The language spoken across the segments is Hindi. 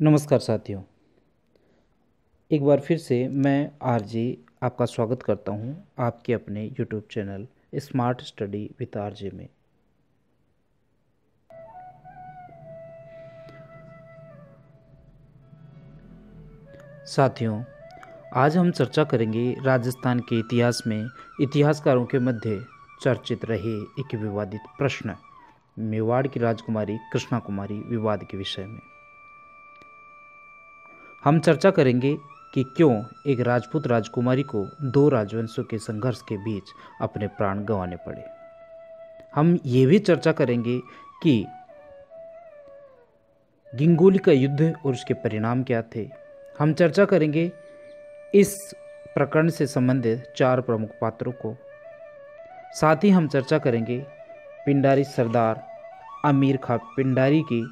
नमस्कार साथियों। एक बार फिर से मैं आरजे आपका स्वागत करता हूँ आपके अपने YouTube channel smart study with RJ में। साथियों, आज हम चर्चा करेंगे राजस्थान के इतिहास में इतिहासकारों के मध्य चर्चित रहे एक विवादित प्रश्न, मेवाड़ की राजकुमारी कृष्णा कुमारी विवाद के विषय में। हम चर्चा करेंगे कि क्यों एक राजपूत राजकुमारी को दो राजवंशों के संघर्ष के बीच अपने प्राण गंवाने पड़े। हम ये भी चर्चा करेंगे कि गिंगोली का युद्ध और उसके परिणाम क्या थे। हम चर्चा करेंगे इस प्रकरण से संबंधित चार प्रमुख पात्रों को। साथ ही हम चर्चा करेंगे पिंडारी सरदार अमीर खा पिंडारी की,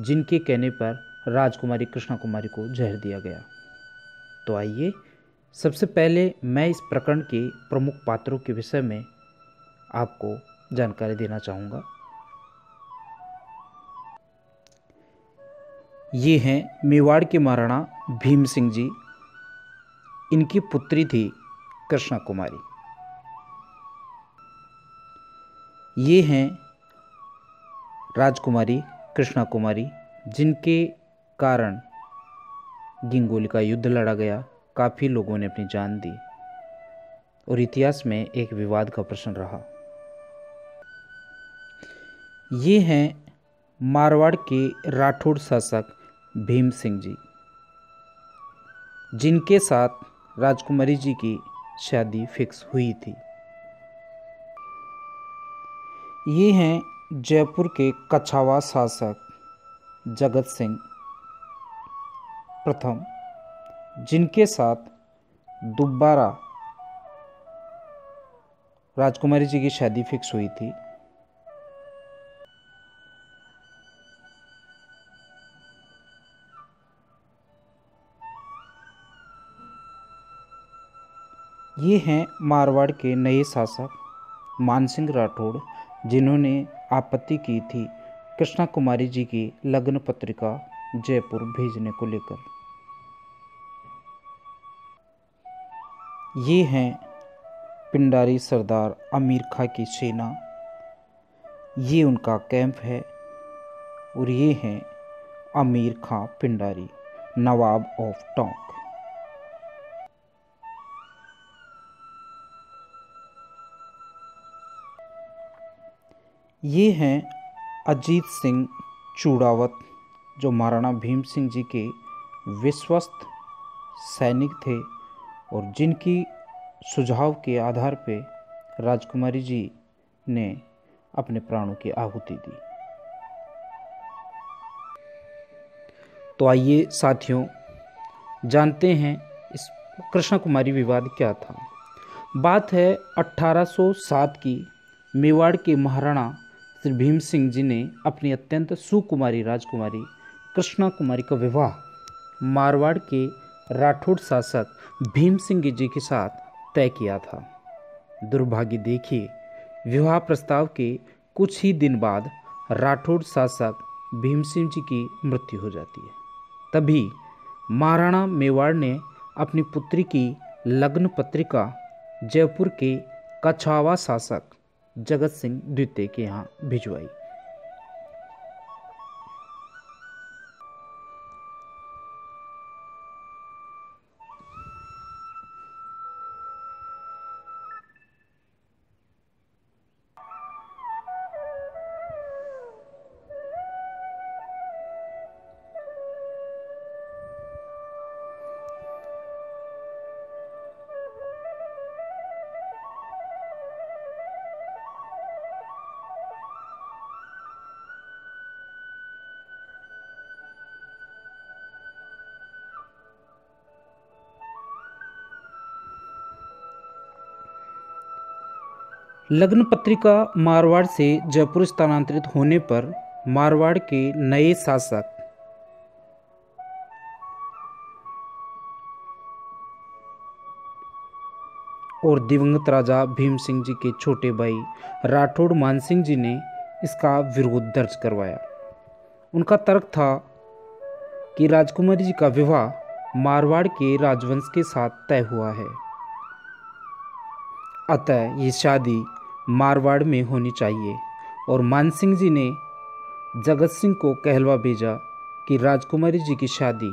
जिनके कहने पर राजकुमारी कृष्णा कुमारी को जहर दिया गया। तो आइए, सबसे पहले मैं इस प्रकरण के प्रमुख पात्रों के विषय में आपको जानकारी देना चाहूँगा। ये हैं मेवाड़ के महाराणा भीम सिंह जी। इनकी पुत्री थी कृष्णा कुमारी ये हैं राजकुमारी कृष्णा कुमारी जिनके कारण गिंगोली का युद्ध लड़ा गया। काफ़ी लोगों ने अपनी जान दी और इतिहास में एक विवाद का प्रश्न रहा। ये हैं मारवाड़ के राठौड़ शासक भीम सिंह जी, जिनके साथ राजकुमारी जी की शादी फिक्स हुई थी। ये हैं जयपुर के कछावा शासक जगत सिंह। प्रथम, जिनके साथ दोबारा राजकुमारी जी की शादी फिक्स हुई थी। ये हैं मारवाड़ के नए शासक मानसिंह राठौड़, जिन्होंने आपत्ति की थी कृष्णा कुमारी जी की लग्न पत्रिका जयपुर भेजने को लेकर। ये हैं पिंडारी सरदार अमीर खां की सेना। ये उनका कैंप है और ये हैं अमीर खां पिंडारी नवाब ऑफ़ टोंक। ये हैं अजीत सिंह चूड़ावत, जो महाराणा भीम सिंह जी के विश्वस्त सैनिक थे। और जिनकी सुझाव के आधार पे राजकुमारी जी ने अपने प्राणों की आहुति दी। तो आइए साथियों, जानते हैं इस कृष्ण कुमारी विवाद क्या था। बात है 1807 की। मेवाड़ के महाराणा श्री भीम सिंह जी ने अपनी अत्यंत सुकुमारी राजकुमारी कृष्णा कुमारी का विवाह मारवाड़ के राठौड़ शासक भीम सिंह जी के साथ तय किया था। दुर्भाग्य देखिए, विवाह प्रस्ताव के कुछ ही दिन बाद राठौड़ शासक भीम सिंह जी की मृत्यु हो जाती है। तभी महाराणा मेवाड़ ने अपनी पुत्री की लग्न पत्रिका जयपुर के कछावा शासक जगत सिंह द्वितीय के यहाँ भिजवाई। लग्न पत्रिका मारवाड़ से जयपुर स्थानांतरित होने पर मारवाड़ के नए शासक। और दिवंगत राजा भीम सिंह जी के छोटे भाई राठौड़ मानसिंह जी ने इसका विरोध दर्ज करवाया। उनका तर्क था कि राजकुमारी जी का विवाह मारवाड़ के राजवंश के साथ तय हुआ है। अतः ये शादी मारवाड़ में होनी चाहिए। और मानसिंह जी ने जगत सिंह को कहलवा भेजा कि राजकुमारी जी की शादी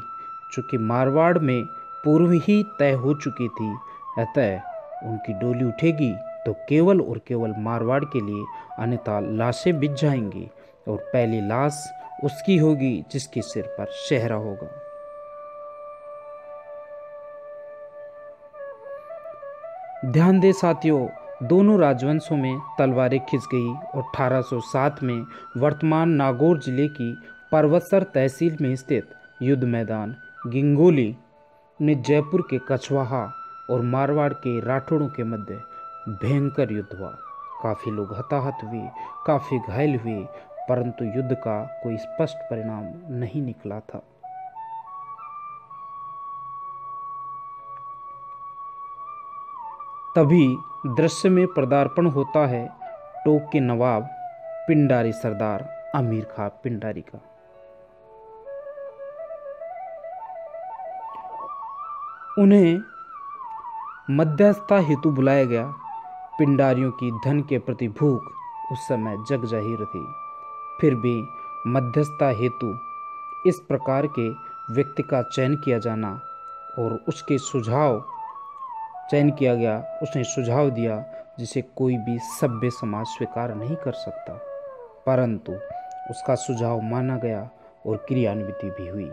चूँकि मारवाड़ में पूर्व ही तय हो चुकी थी। अतः उनकी डोली उठेगी तो केवल और केवल मारवाड़ के लिए अन्यथा लाशें बिछ जाएँगी और पहली लाश उसकी होगी जिसके सिर पर शहरा होगा। ध्यान दे साथियों दोनों राजवंशों में तलवारें खिंच गई और 1807 में वर्तमान नागौर ज़िले की पर्वतसर तहसील में स्थित युद्ध मैदान गिंगोली ने जयपुर के कछवाहा और मारवाड़ के राठौड़ों के मध्य भयंकर युद्ध हुआ। काफ़ी लोग हताहत हुए, काफ़ी घायल हुए, परंतु युद्ध का कोई स्पष्ट परिणाम नहीं निकला था। तभी दृश्य में पदार्पण होता है टोक के नवाब पिंडारी सरदार अमीर खां पिंडारी का। उन्हें मध्यस्थता हेतु बुलाया गया। पिंडारियों की धन के प्रति भूख उस समय जग ज़ाहिर थी। फिर भी मध्यस्थता हेतु इस प्रकार के व्यक्ति का चयन किया जाना और उसके सुझाव चयन किया गया, उसने सुझाव दिया, जिसे कोई भी सभ्य समाज स्वीकार नहीं कर सकता। परंतु उसका सुझाव माना गया और क्रियान्विति भी हुई,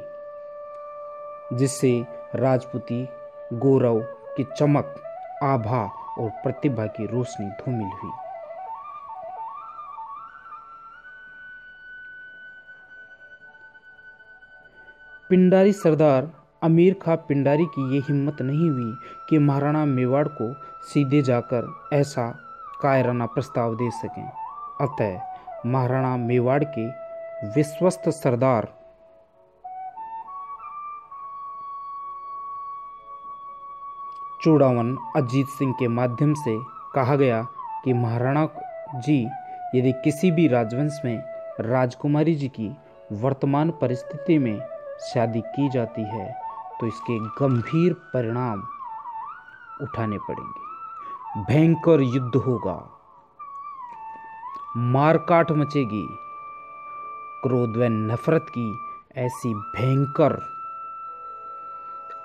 जिससे राजपूती गौरव की चमक, आभा और प्रतिभा की रोशनी धूमिल हुई। पिंडारी सरदार अमीर खां पिंडारी की ये हिम्मत नहीं हुई कि महाराणा मेवाड़ को सीधे जाकर ऐसा कायराना प्रस्ताव दे सकें। अतः महाराणा मेवाड़ के विश्वस्त सरदार चूड़ावन अजीत सिंह के माध्यम से कहा गया कि महाराणा जी, यदि किसी भी राजवंश में राजकुमारी जी की वर्तमान परिस्थिति में शादी की जाती है तो इसके गंभीर परिणाम उठाने पड़ेंगे। भयंकर युद्ध होगा। मारकाट मचेगी। क्रोध व नफरत की ऐसी भयंकर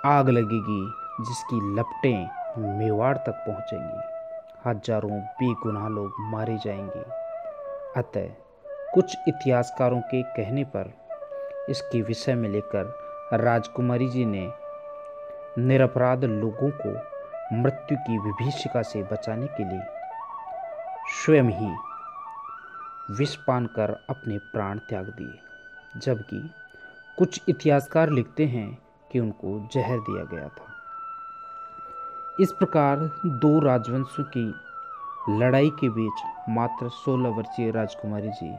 आग लगेगी, जिसकी लपटें मेवाड़ तक पहुंचेंगी। हज़ारों बेगुनाह लोग मारे जाएँगे। अतः कुछ इतिहासकारों के कहने पर इसके विषय में लेकर राजकुमारी जी ने निरपराध लोगों को मृत्यु की विभीषिका से बचाने के लिए स्वयं ही विष पान कर अपने प्राण त्याग दिए, जबकि कुछ इतिहासकार लिखते हैं कि उनको जहर दिया गया था। इस प्रकार दो राजवंशों की लड़ाई के बीच मात्र 16 वर्षीय राजकुमारी जी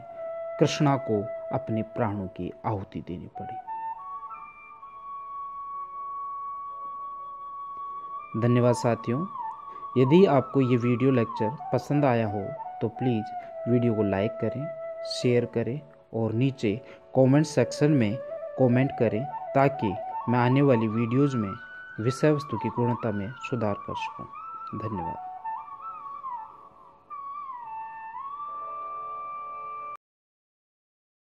कृष्णा को अपने प्राणों की आहुति देनी पड़ी। धन्यवाद साथियों। यदि आपको ये वीडियो लेक्चर पसंद आया हो तो प्लीज़ वीडियो को लाइक करें, शेयर करें और नीचे कमेंट सेक्शन में कमेंट करें ताकि मैं आने वाली वीडियोज़ में विषय वस्तु की गुणवत्ता में सुधार कर सकूँ। धन्यवाद।